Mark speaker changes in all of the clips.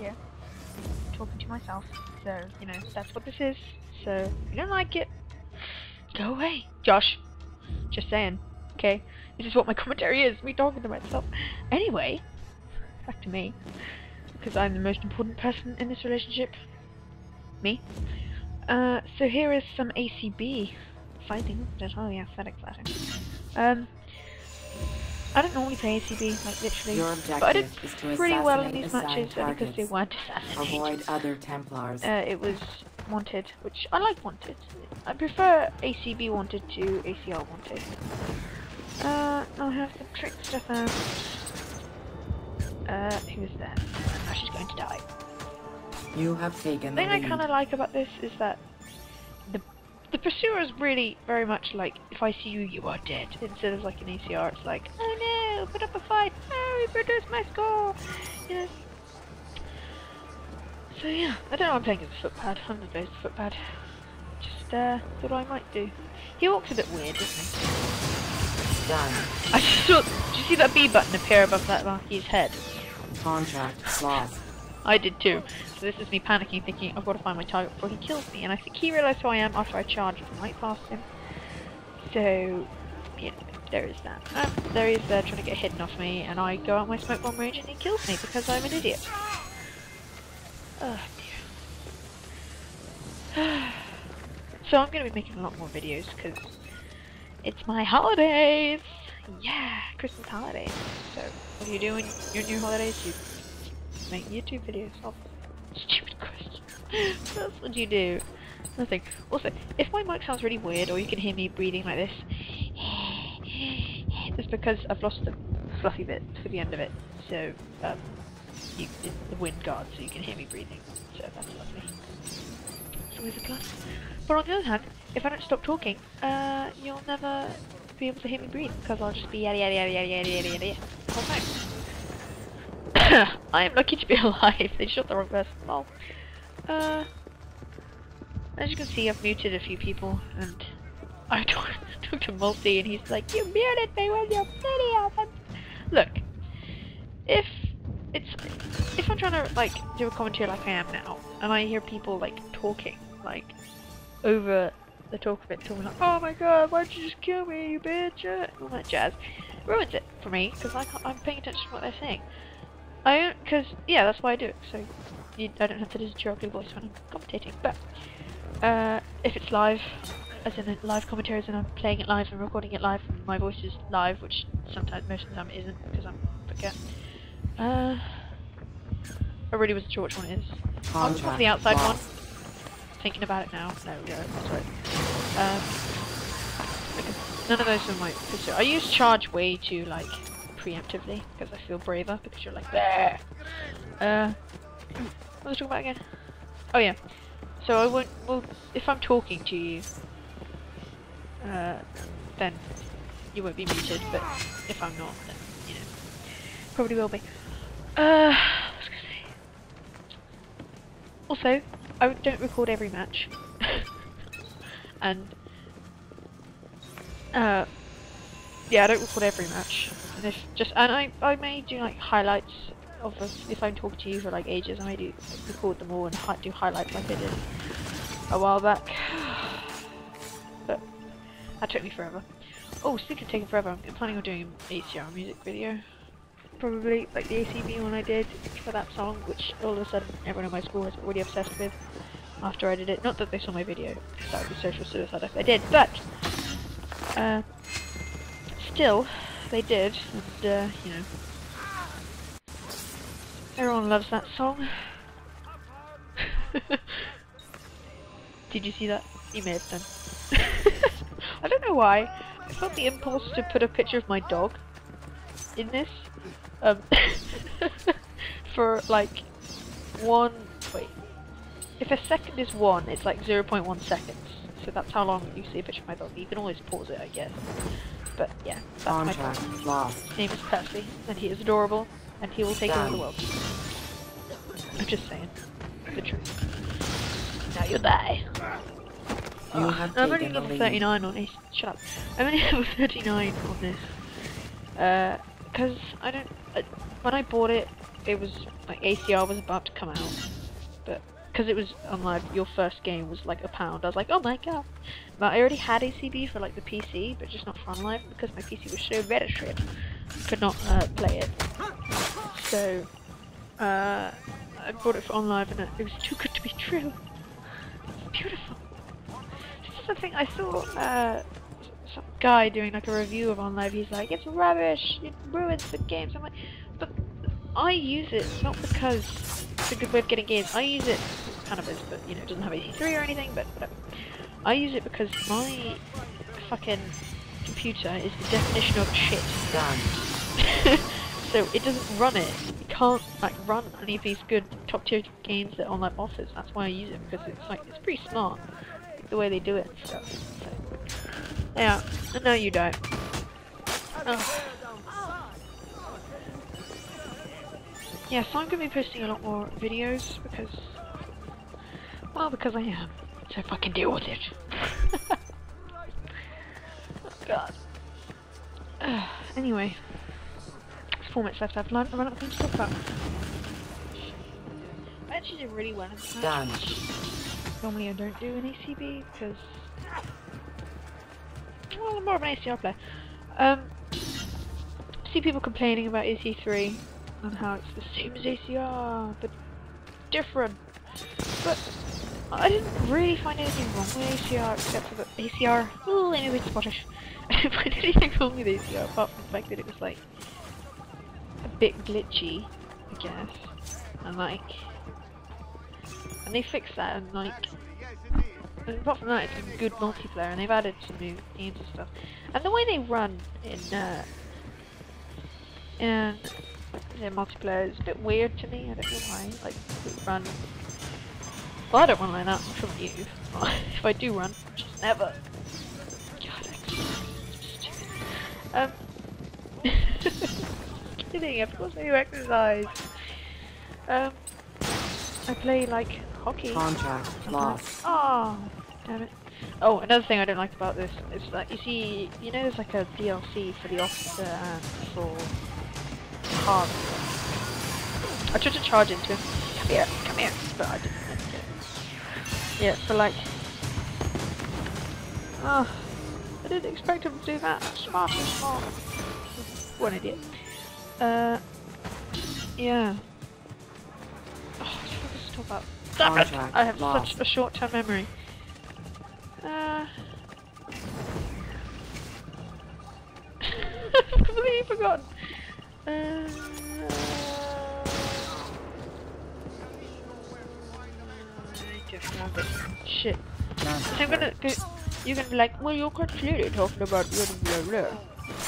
Speaker 1: here. Talking to myself. So, you know, that's what this is. So, if you don't like it, go away. Josh. Just saying. Okay? This is what my commentary is. Me talking to myself. Anyway, back to me. Because I'm the most important person in this relationship. Me. Uh, so here is some ACB fighting. Oh yeah, that exciting. Um, I don't normally play ACB, like literally, but I did pretty well in these matches only because they weren't assassinated.
Speaker 2: Avoid other Templars.
Speaker 1: Uh, it was Wanted, which I like Wanted. I prefer ACB Wanted to ACR Wanted. Uh, I'll have the trickster first. Uh, who's there? Now she's going to die.
Speaker 2: You have taken
Speaker 1: The
Speaker 2: the
Speaker 1: thing I kind of like about this is that the the pursuer is really very much like if I see you, you are dead. Instead of like an ACR, it's like oh no, put up a fight. Oh, we produced my score. Yes. So yeah, I don't know. I'm playing as a footpad. I'm not a footpad. Just uh, thought I might do. He walks a bit weird, doesn't he?
Speaker 2: Done.
Speaker 1: I just saw. Did you see that B button appear above that monkey's head?
Speaker 2: Contract lost.
Speaker 1: I did too. So this is me panicking, thinking I've got to find my target before he kills me. And I think he realised who I am after I charged right past him. So, yeah, there is that. Um, there he there trying to get hidden off me, and I go out my smoke bomb range and he kills me because I'm an idiot. Oh dear. so I'm going to be making a lot more videos because it's my holidays. Yeah, Christmas holidays. So, what do you do in your new holidays? You make YouTube videos. Oh, stupid question. That's what you do. Nothing. Also, if my mic sounds really weird, or you can hear me breathing like this, because I've lost the fluffy bit for the end of it. So, um, you, it, the wind guard, so you can hear me breathing. So that's lovely. It's always a plus. But on the other hand, if I don't stop talking, uh, you'll never be able to hear me breathe because I'll just be yada yada yada yada yada yada yada. I am lucky to be alive. They shot the wrong person. Well, Uh, as you can see, I've muted a few people and I talk to Multi, and he's like, "You muted me with your video." And look, if it's if I'm trying to like do a commentary like I am now, and I hear people like talking like over the talk of it, talking like, "Oh my god, why'd you just kill me, you bitch?" uh," and all that jazz, ruins it for me because I can't, I'm paying attention to what they're saying. I because, yeah, that's why I do it, so you, I don't have to do a ugly voice when I'm commentating, but, uh, if it's live, as in live commentaries and I'm playing it live and recording it live, and my voice is live, which sometimes, most of the time isn't, because I'm, forget, uh, I really wasn't sure which one it is. I'll just the outside one, thinking about it now, there we go, that's right. Um, none of those are my. I use charge way too, like, preemptively because I feel braver because you're like there. Uh, what was I talking about again? Oh yeah. So I won't. Well, if I'm talking to you, then you won't be muted. But if I'm not, then you know, probably will be. Uh? Also, I don't record every match, and uh, yeah, I don't record every match. And if just and I I may do like highlights of if I'm talking to you for like ages. I may do record them all and hi do highlights like I did a while back. That took me forever. Oh, speaking of taking forever, I'm planning on doing an ACR music video. Probably like the ACB one I did for that song, which all of a sudden everyone in my school was already obsessed with after I did it. Not that they saw my video, 'cause that would be social suicide if they did, but uh, still, they did, and uh, you know, everyone loves that song. did you see that? You may have done. I don't know why. I felt the impulse to put a picture of my dog in this. Um, for like one. Wait. If a second is one, it's like 0.1 seconds. So that's how long you see a picture of my dog. You can always pause it, I guess. But yeah, that's my dog. His name is Percy, and he is adorable, and he will take over the world. I'm just saying. The truth. Now you die.
Speaker 2: You
Speaker 1: Ugh,
Speaker 2: have
Speaker 1: I'm only level 39 on this. Shut up. I'm only level 39 on this. Uh, because I don't. Uh, when I bought it, it was like ACR was about to come out, but because it was OnLive, your first game was like a pound. I was like, oh my god. But I already had ACB for like the PC, but just not for live because my PC was so very shit. Could not uh, play it. So uh, I bought it for OnLive and it was too good to be true. It's beautiful. The thing I saw. Uh, some guy doing like a review of OnLive. He's like, it's rubbish. It ruins the games. I'm like, but I use it not because it's a good way of getting games. I use it kind of as, but you know, it doesn't have AC3 or anything. But whatever. I use it because my fucking computer is the definition of shit. So it doesn't run it. It can't like run any of these good top tier games that OnLive offers. That's why I use it because it's like it's pretty smart the way they do it yeah, now you die. Oh. Yeah, so I'm gonna be posting a lot more videos because, well, because I am. So if I can deal with it. oh God. Uh, anyway, there's four minutes left. I've run out of things to talk about. I actually did really well match. Normally I don't do an ACB because well, I'm more of an ACR player. Um, see people complaining about AC3 and how it's the same as ACR but different. But I didn't really find anything wrong with ACR except for the ACR. Ooh, anyway, it's Scottish. I didn't find anything wrong with ACR apart from the fact that it was like a bit glitchy, I guess, and like and they fixed that and like and apart from that it's good multiplayer and they've added some new games and stuff. And the way they run in uh in their multiplayer is a bit weird to me I don't know why like they run. Well I don't run like that I'm you. If I do run is never. God I um kidding of course I do exercise. Um I play like hockey.
Speaker 2: Contract lost.
Speaker 1: Oh, damn it. Oh, another thing I don't like about this is that you see, you know, there's like a DLC for the officer and for Hard. I tried to charge into him. Come here, come here, but I didn't get it. Yeah, so like, oh, I didn't expect him to do that. Smart and smart. What an idiot. Uh, yeah. Oh, what was It! I have
Speaker 2: lost.
Speaker 1: such a short-term memory. Uh... I've completely forgotten. Uh... I don't remember. Shit. I'm gonna go, you're gonna be like, well, you're quite clearly talking about blah blah blah. blah."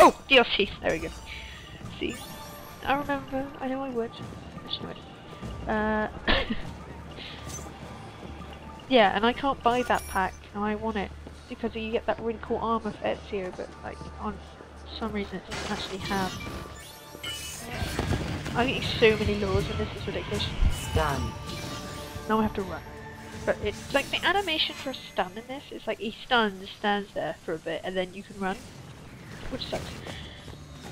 Speaker 1: Oh, DLC. There we go. See, I remember. I know I would. I. Uh, yeah, and I can't buy that pack, and I want it because you get that really cool armor for Ezio, but like on some reason it doesn't actually have. I'm getting so many laws in this, it's ridiculous.
Speaker 2: Done.
Speaker 1: Now I have to run. But it's like the animation for a stun in this is like he stuns, stands there for a bit, and then you can run, which sucks.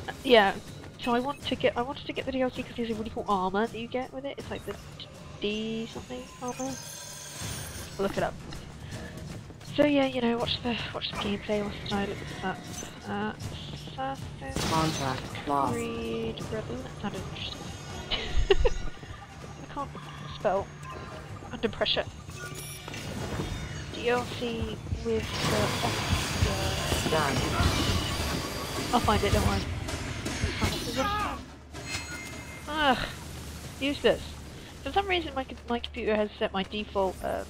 Speaker 1: Uh, yeah, so I want to get I wanted to get the DLC because there's a really cool armor that you get with it. It's like the D something armor. Look it up. So yeah, you know, watch the watch the gameplay. What's the title of that? Uh, Assassin's
Speaker 2: Contract lost.
Speaker 1: Creed Rebel. That sounded interesting. I can't spell under pressure. DLC with the.
Speaker 2: Done.
Speaker 1: I'll find it, don't worry. Ugh, useless. For some reason my, my computer has set my default um,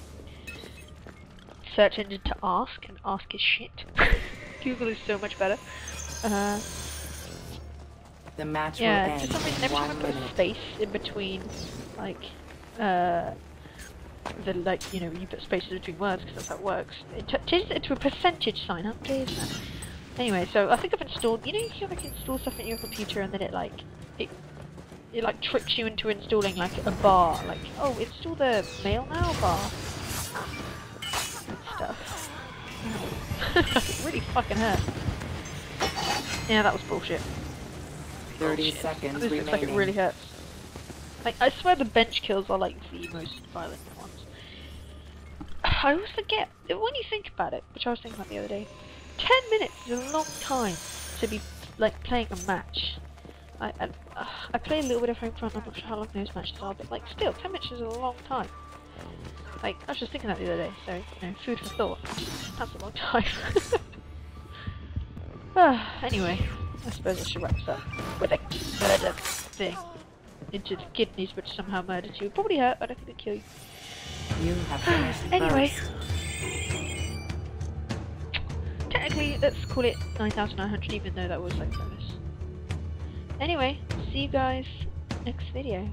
Speaker 1: search engine to ask, and ask is shit. Google is so much better. Uh,
Speaker 2: The match
Speaker 1: yeah,
Speaker 2: will
Speaker 1: for
Speaker 2: end
Speaker 1: some reason every time I
Speaker 2: one
Speaker 1: put a space in between, like, uh, the, like, you know, you put spaces between words because that's how it works. It t- changes it to a percentage sign, how clear is that? Anyway, so I think I've installed, you know you can like install stuff in your computer and then it like, it, it like tricks you into installing like a bar, like, oh, install the mail now bar. it really fucking hurt. Yeah, that was bullshit.
Speaker 2: 30
Speaker 1: Bullshit.
Speaker 2: seconds
Speaker 1: This looks like it really hurts. Like, I swear the bench kills are like the most violent ones. I always forget, when you think about it, which I was thinking about the other day, 10 minutes is a long time to be, like, playing a match. I, I, uh, I play a little bit of Home Homefront, I'm not sure how long those matches are, but, like, still, 10 minutes is a long time. Like, I was just thinking that the other day, so, you know, food for thought. That's a long time. Ah, anyway, I suppose I should wrap this up with a murder thing into the kidneys, which somehow murdered you. Probably hurt, but I don't think it kill you.
Speaker 2: You have
Speaker 1: Anyway. Technically, let's call it 9,900, even though that was like bonus. Anyway, see you guys next video.